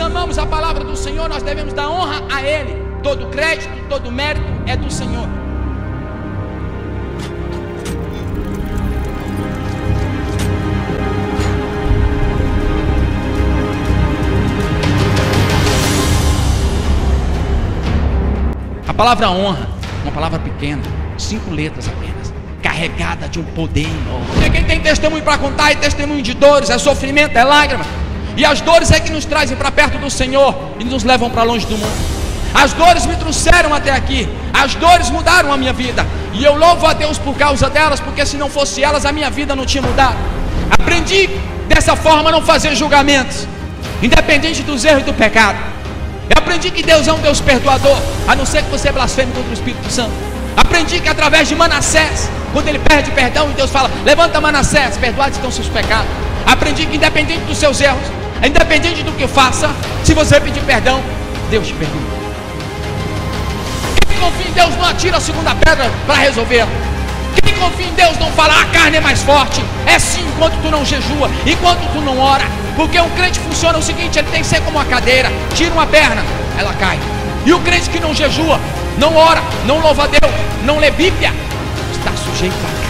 amamos a palavra do Senhor, nós devemos dar honra a Ele. Todo crédito, todo mérito é do Senhor. A palavra honra, uma palavra pequena, cinco letras apenas, carregada de um poder enorme. Quem tem testemunho para contar é testemunho de dores, é sofrimento, é lágrima. E as dores é que nos trazem para perto do Senhor e nos levam para longe do mundo. As dores me trouxeram até aqui, as dores mudaram a minha vida. E eu louvo a Deus por causa delas, porque se não fosse elas, a minha vida não tinha mudado. Aprendi dessa forma a não fazer julgamentos, independente dos erros e do pecado. Eu aprendi que Deus é um Deus perdoador, a não ser que você blasfeme contra o Espírito Santo. Aprendi que através de Manassés, quando ele perde perdão, Deus fala: Levanta Manassés, perdoados estão seus pecados. Aprendi que independente dos seus erros, independente do que faça, se você pedir perdão, Deus te perdoa. Quem confia em Deus não atira a segunda pedra para resolver. Quem confia em Deus não fala, a carne é mais forte. É sim, enquanto tu não jejua, enquanto tu não ora. Porque um crente funciona o seguinte: ele tem que ser como uma cadeira, tira uma perna, ela cai. E o crente que não jejua, não ora, não louva a Deus, não lê Bíblia, está sujeito a